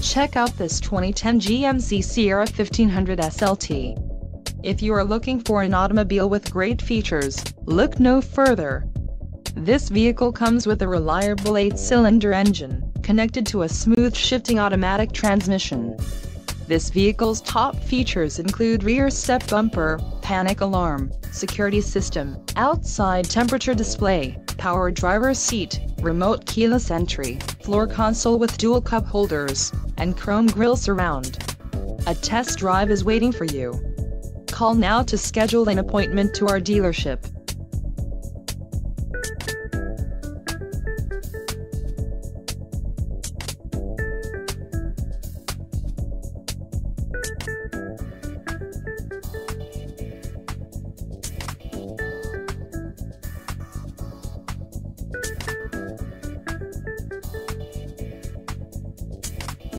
Check out this 2010 GMC Sierra 1500 SLT. If you are looking for an automobile with great features, look no further. This vehicle comes with a reliable 8-cylinder engine, connected to a smooth shifting automatic transmission. This vehicle's top features include rear step bumper, panic alarm, security system, outside temperature display, power driver seat, remote keyless entry, floor console with dual cup holders, and chrome grille surround. A test drive is waiting for you. Call now to schedule an appointment to our dealership.